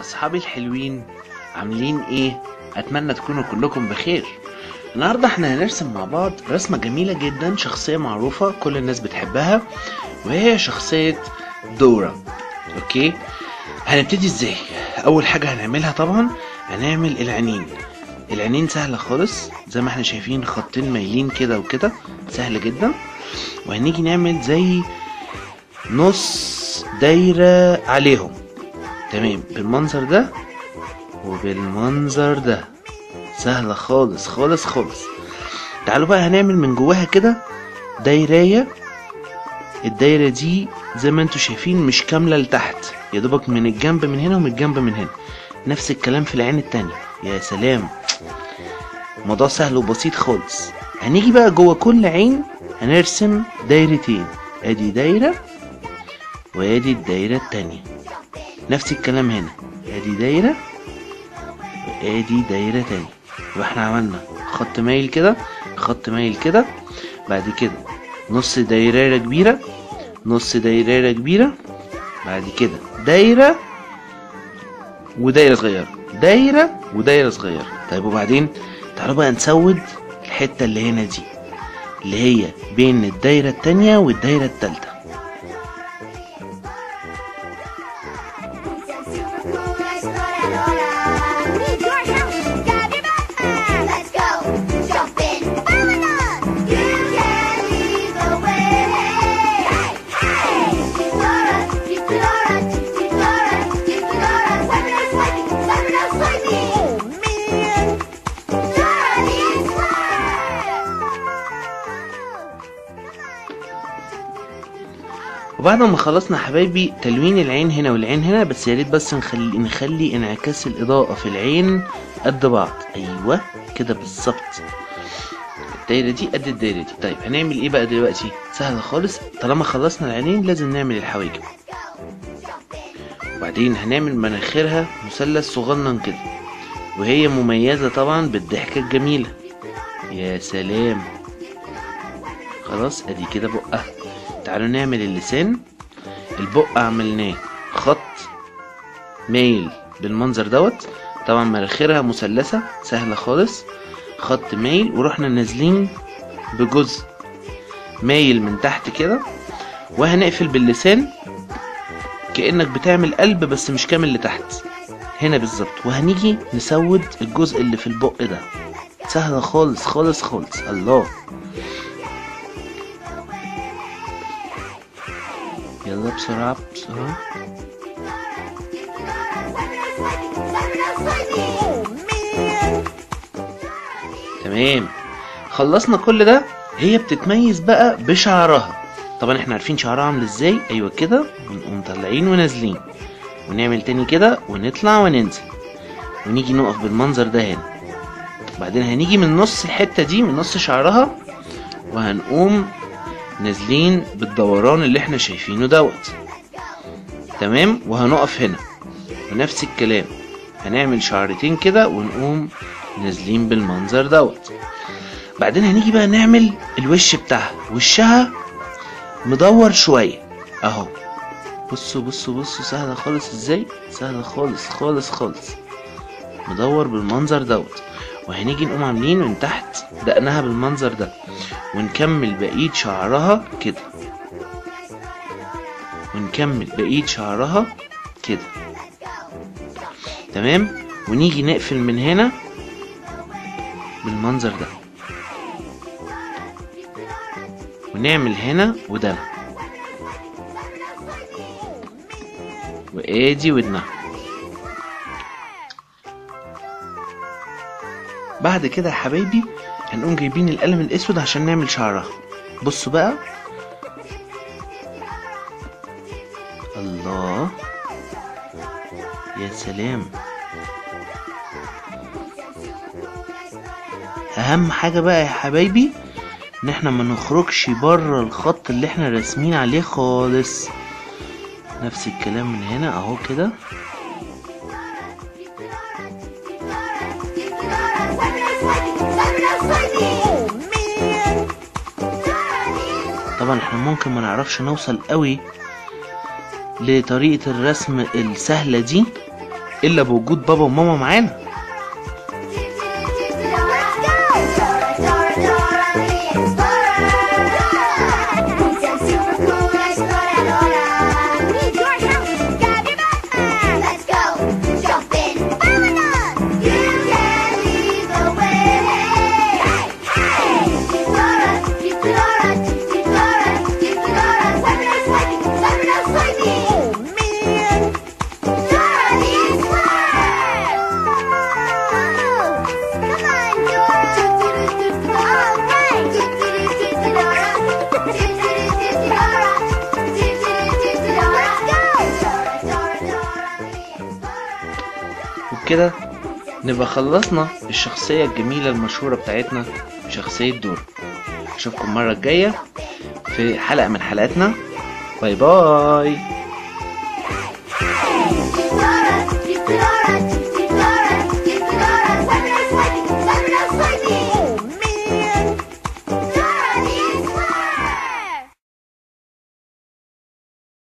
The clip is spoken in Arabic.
أصحابي الحلوين عاملين إيه؟ أتمنى تكونوا كلكم بخير النهاردة إحنا هنرسم مع بعض رسمة جميلة جدا شخصية معروفة كل الناس بتحبها وهي شخصية دورا أوكي؟ هنبتدي إزاي؟ أول حاجة هنعملها طبعا هنعمل العينين العينين سهلة خالص زي ما إحنا شايفين خطين مايلين كده وكده سهلة جدا وهنيجي نعمل زي نص دايرة عليهم تمام. بالمنظر ده وبالمنظر ده. سهلة خالص خالص خالص. تعالوا بقى هنعمل من جواها كده دايرية. الدايرة دي زي ما أنتوا شايفين مش كاملة لتحت. يا دوبك من الجنب من هنا ومن الجنب من هنا. نفس الكلام في العين التانية. يا سلام. الموضوع سهل وبسيط خالص. هنيجي بقى جوه كل عين هنرسم دايرتين. ادي دايرة وادي الدايرة التانية. نفس الكلام هنا. ادي دايرة وادي دايرة تانية يبقى إحنا عملنا خط مايل كده خط مايل كده. بعد كده نص دايرة كبيرة نص دايرة كبيرة. بعد كده دايرة ودايرة صغيرة. دايرة ودايرة صغيرة. طيب وبعدين تعالوا بقى نسود الحتة اللي هنا دي اللي هي بين الدايرة التانية والدايرة التالتة. وبعد ما خلصنا حبايبي تلوين العين هنا والعين هنا بس يا ريت بس نخلي نخلي انعكاس الإضاءة في العين قد بعض. أيوه كده بالظبط. الدايرة دي قد الدايرة دي. طيب هنعمل إيه بقى دلوقتي؟ سهلة خالص. طالما خلصنا العينين لازم نعمل الحواجب. وبعدين هنعمل مناخيرها مثلث صغنن كده. وهي مميزة طبعا بالضحكة الجميلة. يا سلام. خلاص أدي كده بقها. تعالوا نعمل اللسان. البق عملناه. خط مايل بالمنظر دوت. طبعا مناخيرها مثلثة سهلة خالص. خط مايل ورحنا نازلين بجزء مايل من تحت كده. وهنقفل باللسان. كأنك بتعمل قلب بس مش كامل لتحت. هنا بالظبط. وهنيجي نسود الجزء اللي في البق ده. سهلة خالص خالص خالص. الله. يلا بسرعة بسرعة. تمام. خلصنا كل ده هي بتتميز بقى بشعرها. طبعا إحنا عارفين شعرها عامل إزاي؟ أيوه كده ونقوم طالعين ونازلين. ونعمل تاني كده ونطلع وننزل. ونيجي نقف بالمنظر ده هنا. بعدين هنيجي من نص الحتة دي من نص شعرها وهنقوم نازلين بالدوران اللي إحنا شايفينه دوت. تمام؟ وهنقف هنا. ونفس الكلام. هنعمل شعرتين كده ونقوم نازلين بالمنظر دوت. بعدين هنيجي بقى نعمل الوش بتاعها. وشها مدور شوية. اهو. بصوا بصوا بصوا. سهلة خالص. إزاي؟ سهلة خالص خالص خالص. مدور بالمنظر دوت. وهنيجي نقوم عاملين من تحت دقنها بالمنظر ده. ونكمل بقية شعرها كده. ونكمل بقية شعرها كده. تمام؟ ونيجي نقفل من هنا بالمنظر ده. ونعمل هنا ودنا. وآدي ودنها بعد كده يا حبايبي هنقوم جايبين القلم الأسود عشان نعمل شعرها. بصوا بقى. الله. يا سلام. أهم حاجة بقى يا حبايبي إن إحنا ما نخرجش بره الخط اللي إحنا راسمين عليه خالص. نفس الكلام من هنا أهو كده. طبعا إحنا ممكن ما نعرفش نوصل قوي لطريقة الرسم السهلة دي إلا بوجود بابا وماما معانا. وبكده نبقى خلصنا الشخصية الجميلة المشهورة بتاعتنا شخصية دور. أشوفكم المرة الجاية في حلقة من حلقاتنا. باي باي.